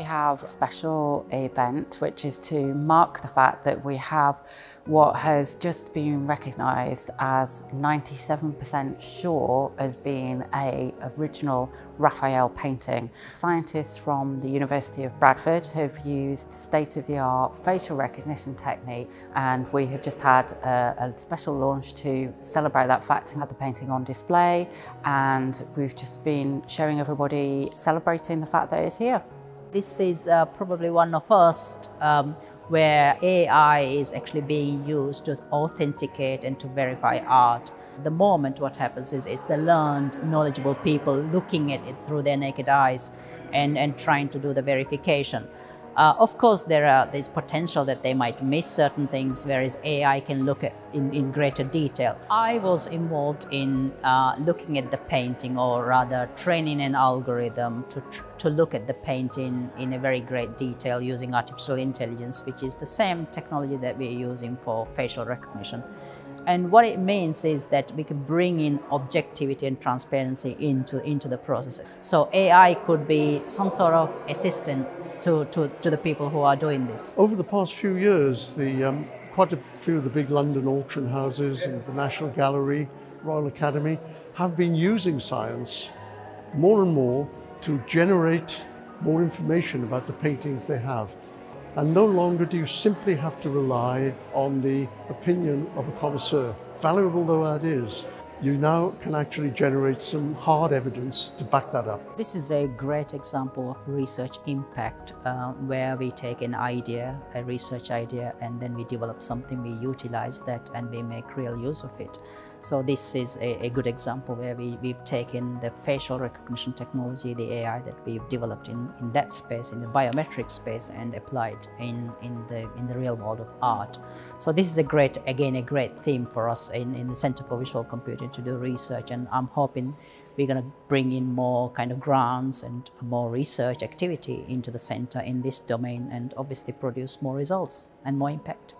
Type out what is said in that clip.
We have a special event which is to mark the fact that we have what has just been recognised as 97% sure as being a original Raphael painting. Scientists from the University of Bradford have used state-of-the-art facial recognition technique and we have just had a, a special launch to celebrate that fact and had the painting on display and we've just been showing everybody celebrating the fact that it's here. This is uh, probably one of first um, where AI is actually being used to authenticate and to verify art. The moment what happens is it's the learned, knowledgeable people looking at it through their naked eyes and, and trying to do the verification. Uh, of course, there are there's potential that they might miss certain things, whereas AI can look at in, in greater detail. I was involved in uh, looking at the painting, or rather training an algorithm to, to look at the painting in a very great detail using artificial intelligence, which is the same technology that we're using for facial recognition. And what it means is that we can bring in objectivity and transparency into, into the process. So AI could be some sort of assistant to, to, to the people who are doing this. Over the past few years, the, um, quite a few of the big London auction houses and the National Gallery, Royal Academy have been using science more and more to generate more information about the paintings they have. And no longer do you simply have to rely on the opinion of a connoisseur, valuable though that is you now can actually generate some hard evidence to back that up. This is a great example of research impact uh, where we take an idea, a research idea, and then we develop something, we utilize that and we make real use of it. So this is a, a good example where we, we've taken the facial recognition technology, the AI that we've developed in, in that space, in the biometric space and applied in, in, the, in the real world of art. So this is a great, again, a great theme for us in, in the Center for Visual Computing to do research and I'm hoping we're going to bring in more kind of grants and more research activity into the center in this domain and obviously produce more results and more impact.